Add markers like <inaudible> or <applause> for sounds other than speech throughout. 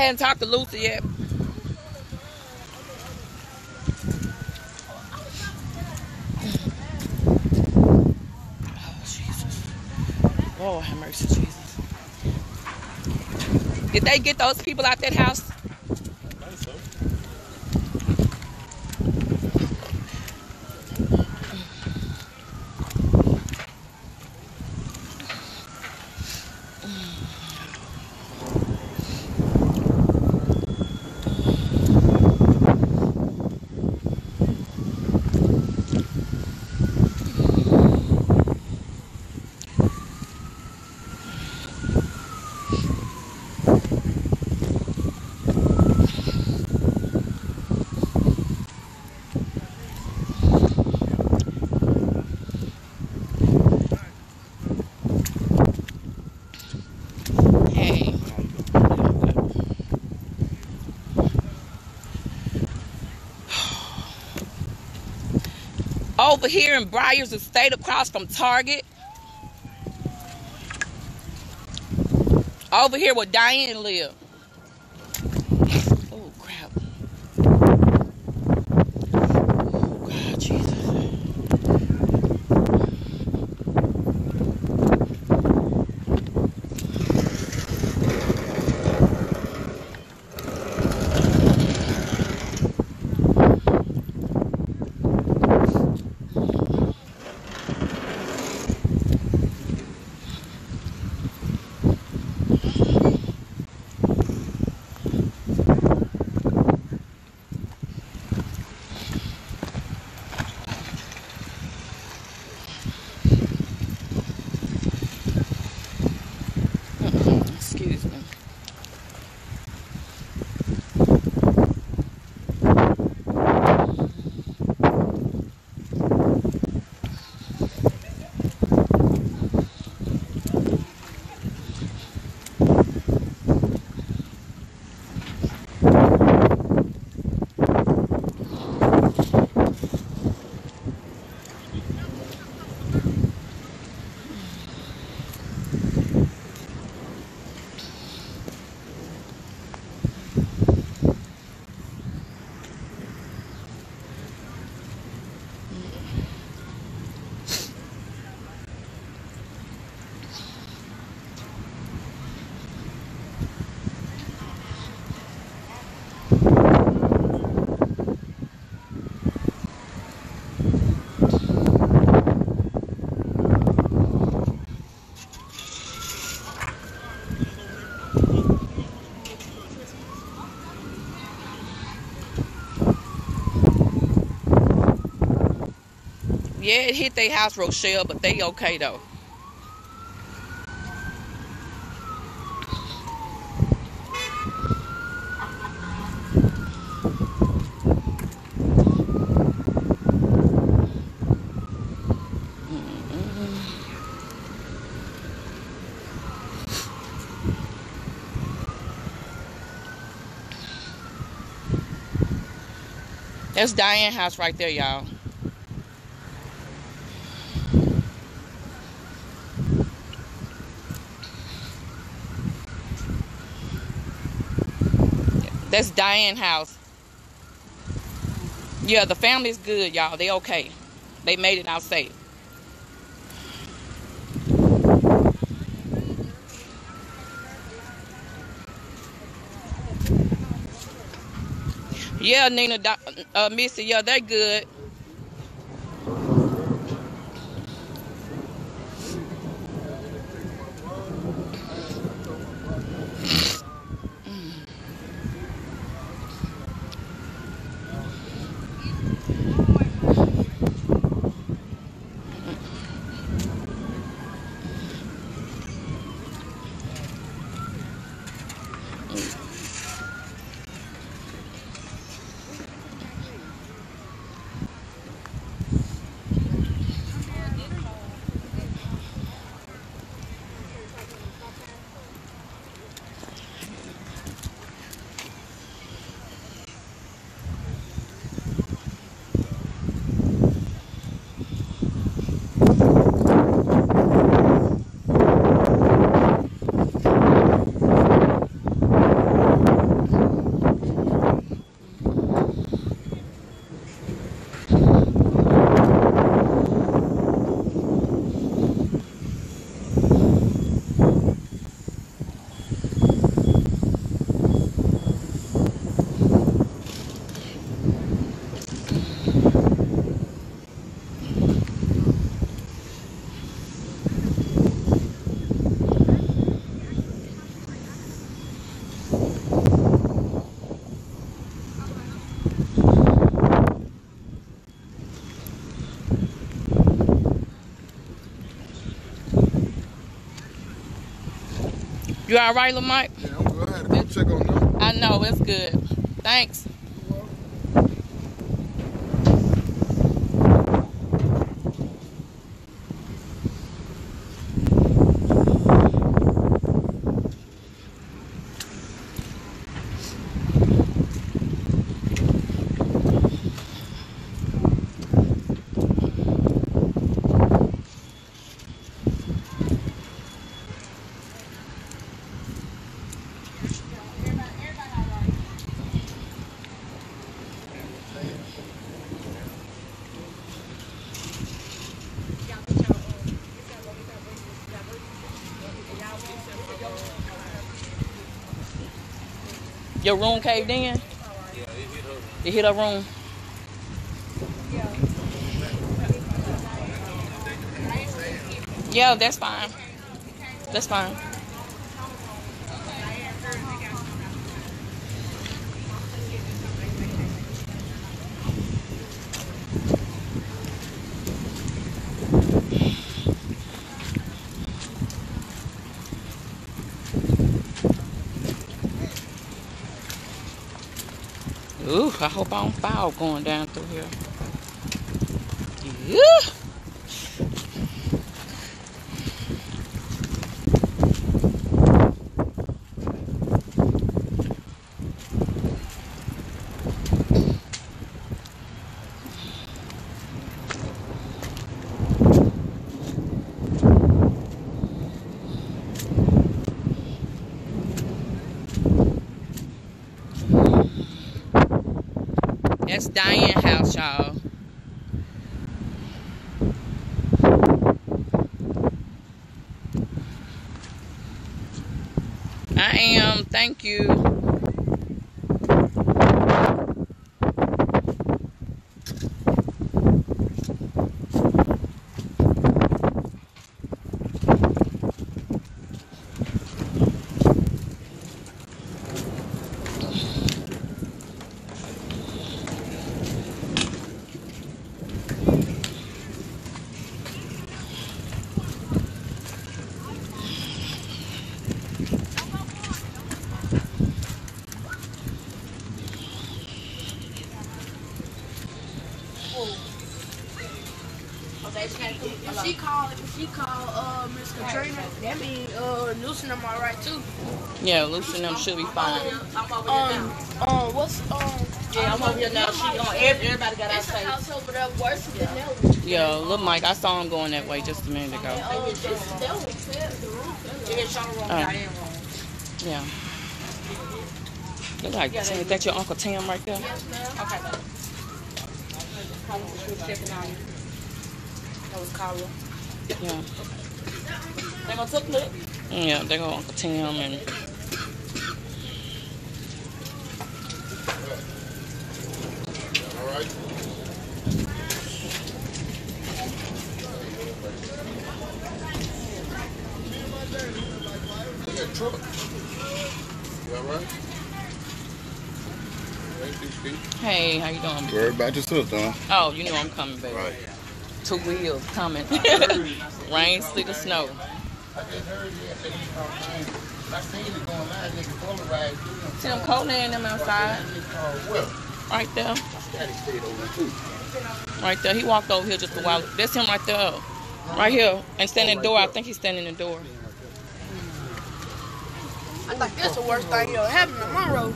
hadn't talked to Lucy yet. Oh, Jesus. Lord have mercy, Jesus. Did they get those people out that house? Hey. Over here in Briars Estate across from Target. Over here where Diane live. It hit their house, Rochelle, but they okay though. That's Diane house right there, y'all. That's Diane house. Yeah, the family's good, y'all. They okay. They made it out safe. Yeah, Nina, uh, Missy, yeah, they're good. You all right, Mike? Yeah, I'm good. I had to go check on them. I know, it's good. Your room caved in? It hit her room. Yeah, that's fine. That's fine. Ooh, I hope I don't foul going down through here. Yeah. That's Diane house, y'all. I am. Thank you. If she called, if she called uh Miss Katrina, that mean uh loosen them all right too. Yeah, loosen them should be fine. I'm over Um, here now. um, what's um? Yeah, I'm over here now. She on everybody got It's a outside. house over there worse than that. Yeah, look, Mike, I saw him going that way just a minute ago. Uh, this, that one fell, the. Yeah, show room, Oh. Room. Yeah. Look like, is that your Uncle Tim right there? Yes, ma'am. Okay, then. Carla, she was checking on you. That was Carla. Yeah. They gonna took look. Yeah, they go Uncle Tim and All right. Look at truck. You all right? Hey, hey, how you doing? Worry about yourself, Don. Oh, you know I'm coming, baby. Right. Two wheels coming. Rain, sleet, or snow. I just heard you at the I seen it going live, nigga, polarized. See them cold in them outside? Right there. Static stayed over too. Right there. He walked over here just a while. That's him right there. Right here. And standing in the door. I think he's standing in the door. I think that's the worst thing ever happened to Monroe.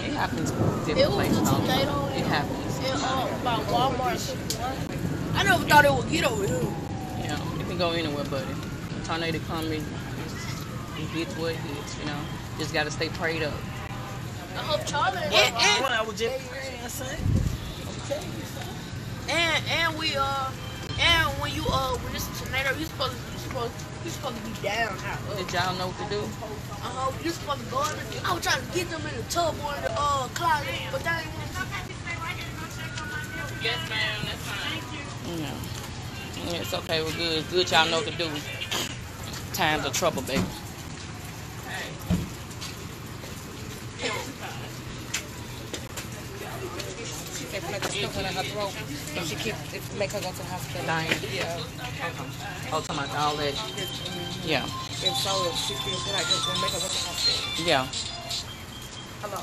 It happens It different was places. a though. It happens. It, uh, about Walmart. I never thought it would get over here. Yeah, it can go anywhere, buddy. Tornado coming, it hits what it hits, you know. Just gotta stay prayed up. I hope Charlie. And, and, I was just saying. and and we uh and when you uh when it's a tornado, you supposed to you supposed you supposed to be down out. Did y'all know what to do? Uh huh. You supposed to go in. there. I was trying to get them in the tub or in the uh closet, but they ain't want. Yes, ma'am. That's fine. Yeah. Yeah, it's okay, we're good. Good y'all know what to do. Times of trouble, baby. She said her stuff in her throat. So she keep it make her go to the hospital. Dying. Yeah. Oh, talking about all that. Yeah, If so, if she feels like it's gonna make her go to the hospital. yeah. Hello.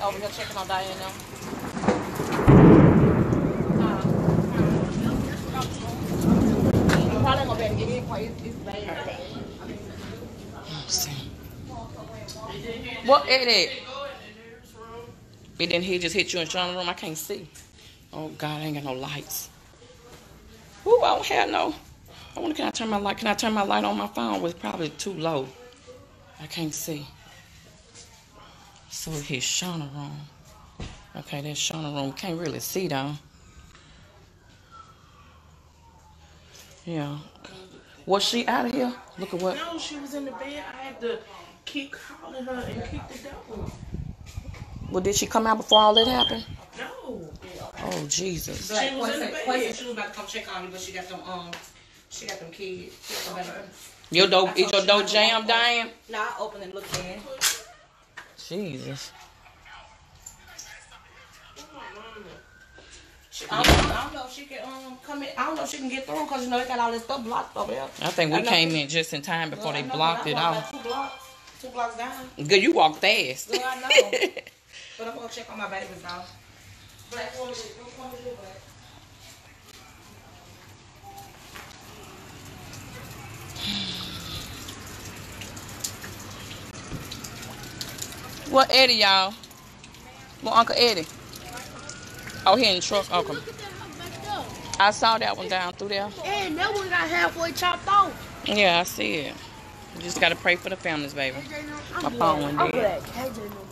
Oh, Over here checking on Diane now. I'm probably gonna be able to get in quite it's, it's bad. What is it? And then he just hit you in the room. I can't see. Oh God, I ain't got no lights. Ooh, I don't have no. I wonder can I turn my light? Can I turn my light on my phone? It's probably too low. I can't see. So it hit Shauna room. Okay, that's Shauna room. Can't really see though. Yeah. Was she out of here? Look at what. No, she was in the bed. I had to keep calling her and keep the door. Well, did she come out before all that happened? No. Oh Jesus. Like, She was in the bed. Quincy, she was about to come check on you, but she got them um, she got them kids. She got them. Your door is your door jammed, Diane? Nah, I opened and looked in. Jesus. I don't, I don't know if she can um come in. I don't know if she can get through because you know they got all this stuff blocked over there. I think we I came in just in time before they blocked it off. like Two blocks, two blocks down. Good, you walk fast. Girl, I know. <laughs> But I'm gonna check on my babies now. Black woman, what woman black? what Eddie, y'all? Well, Uncle Eddie. Oh, he in the truck. Okay. Look at that house. I saw that one down through there. And that one got halfway chopped off. Yeah, I see it. You just gotta pray for the families, baby. I'm My phone went dead. glad KJ no more.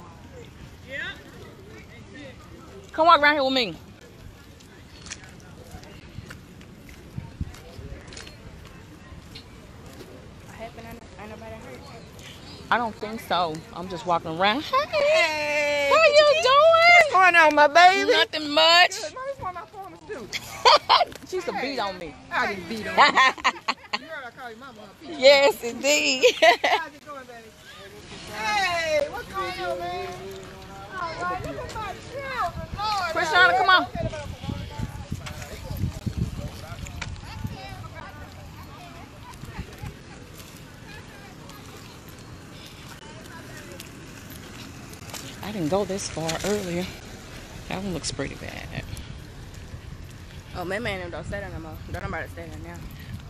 Come walk around here with me. What happened? Ain't nobody hurt. I don't think so. I'm just walking around. Hey, how you doing? What's going on, my baby? Nothing much. Good. What's one of my farmers do? she used to beat on me. I just beat on you. <laughs> You heard I call your mama yes, indeed. How's it <laughs> going, baby? Hey, what's going on, man? All right, look at my children, Lord. Christiana, come on. Didn't go this far earlier. That one looks pretty bad. Oh, my man don't stay there no more. Don't nobody stay there now.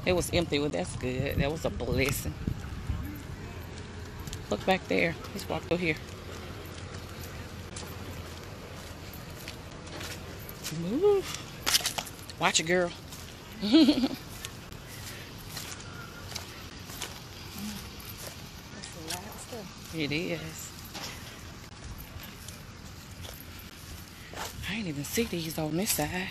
It was empty. Well, that's good. That was a blessing. Look back there. Let's walk through here. Move. Watch it, girl. <laughs> It is. I ain't even see these on this side.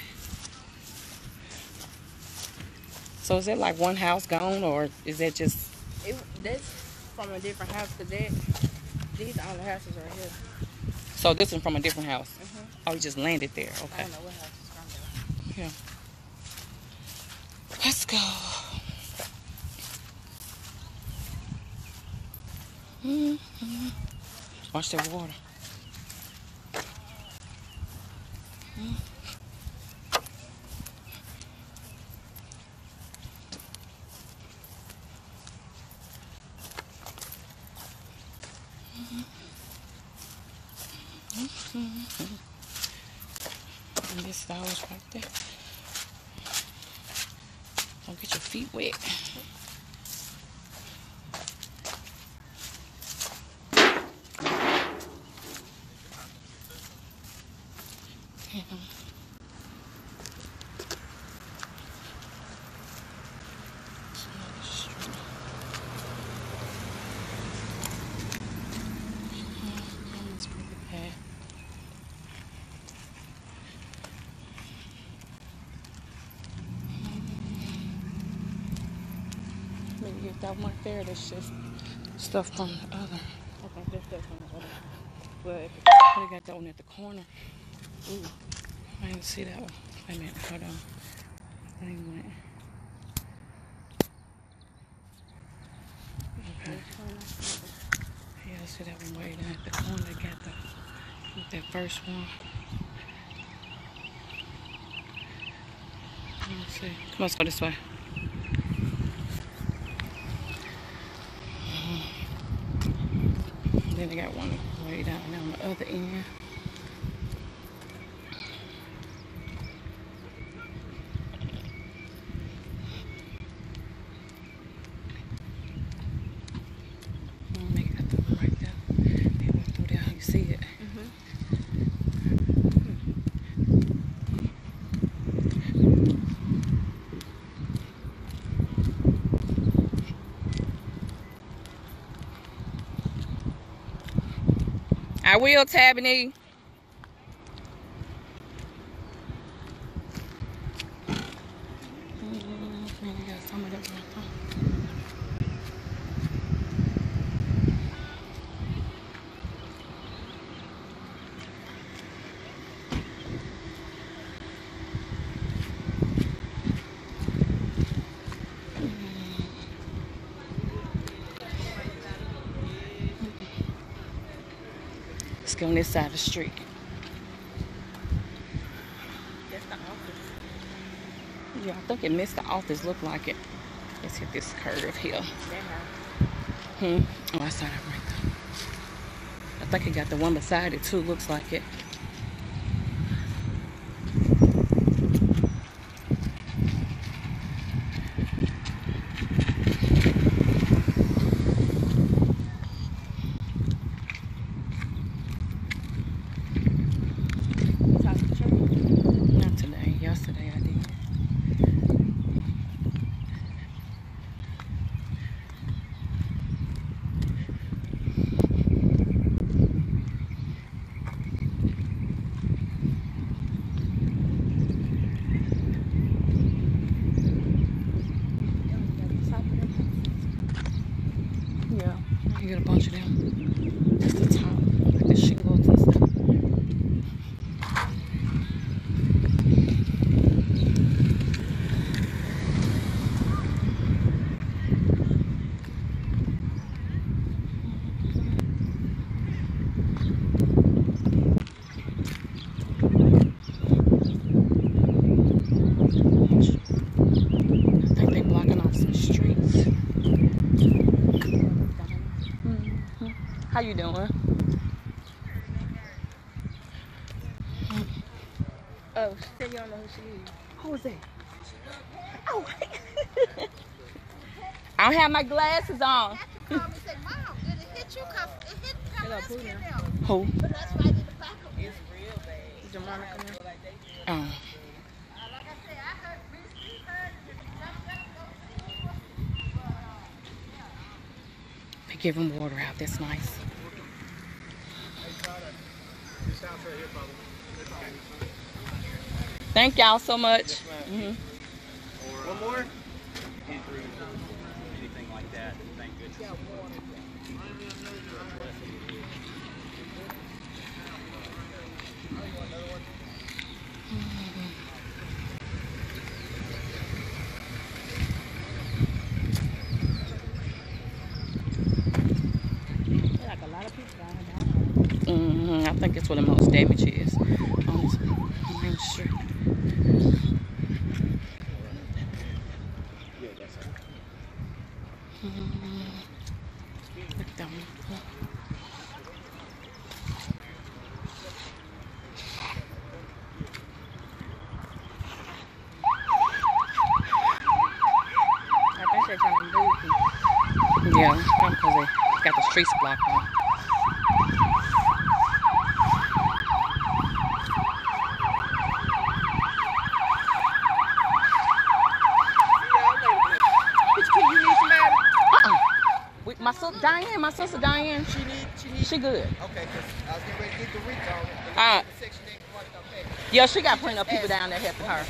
So is that like one house gone, or is that just? It, that's from a different house to that. These are only houses right here. So this is from a different house. Oh, you just landed there. I Okay. don't know what house it's from. Let's go. Mhm. Watch that water. And this flowers right there. Don't get your feet wet. Yeah. It's another street. Mhm, It's pretty bad. Maybe if that one there, that's just stuff from the other. Okay, that's stuff from the other. Well, if They got that one at the corner. Ooh, I didn't see that one. Wait a minute, hold on. Thing went. Okay. Yeah, I see that one way down at the corner. They got the That first one. Let's see. Come on, let's go this way. Then I got one way down on the other end. Mm, They got the one right there. They went through there. You see it? I will, Tabany. On this side of the street. That's the office. Yeah, I think it missed the office. Look like it. Let's hit this curve here. Hmm. Oh, I saw that right there. I think it got the one beside it too. Looks like it. South the church. Not today. Yesterday I did. Yeah, you get a bunch of them. Just the top, like the shingles and stuff. I think they blocking off some streets. Mhm. How you doing? Oh, she said you don't know who she is. Who was that? Oh, <laughs> I don't have my glasses on. Called me and said, Mom, did it hit you? 'Cause it hit Hello, Kaminsky Pooh now. now. Who? That's right in the back of me. Jamonica. now. Oh, uh, Like I said, I heard, we we heard it. Just- just go see. they give them water out. That's nice. Thank y'all so much. Mhm. One more? Anything like that, thank goodness. There's like a lot of people down here. hmm I think that's where the most damage is on this main street. Mhm. Look down. I think they're trying to move people. Yeah, because they got the streets blocked off. You need somebody? Uh-uh. My sister Diane, my sister Diane, She need, she need. she good. Okay, cause I was getting ready to get the reach on it. and the section ain't quite up there. Yeah, she got plenty of people down there helping her.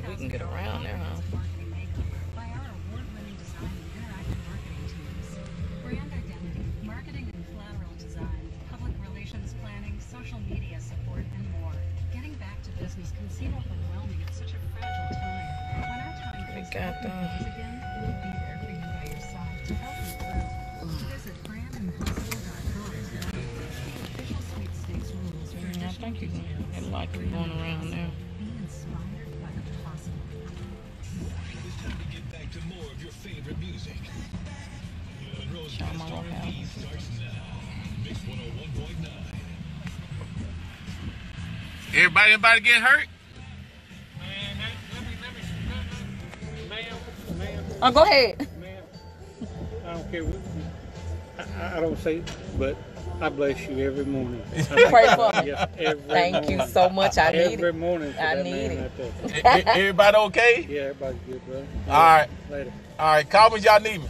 Think we can get around there, huh? Everybody, anybody get hurt? Oh, go ahead. I don't care what, I, I don't say, but I bless you every morning. <laughs> Pray for me. Yes, every Thank you so much. I need Every morning I need it. right there. Everybody okay? Yeah, everybody's good, brother. All right. Later. All right, call me if y'all need me.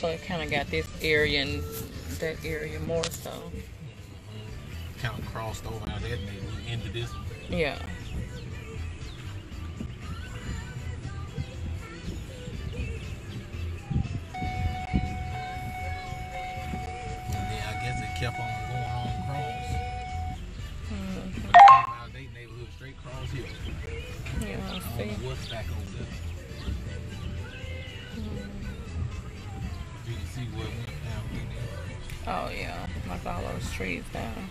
So it kind of got this area and that area more so. Kind of crossed over out that neighborhood into this. one. Yeah. And then I guess it kept on going on across. Mhm. But it came out their neighborhood straight across here. Yeah, I I don't know what's back over there. You can Oh yeah, like all those trees down.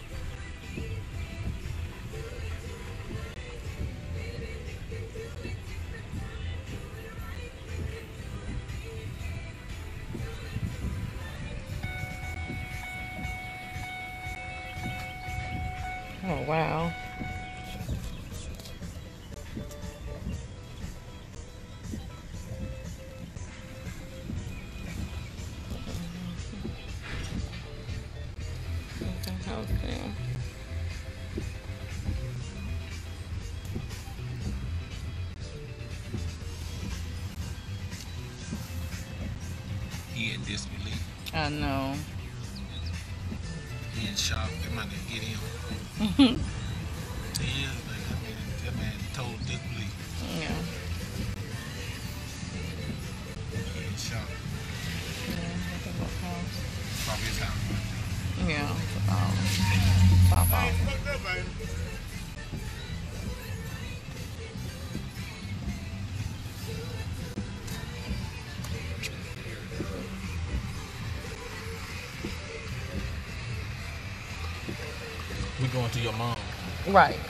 Disbelief. I know. He in shock. That might not get him. <laughs> Right.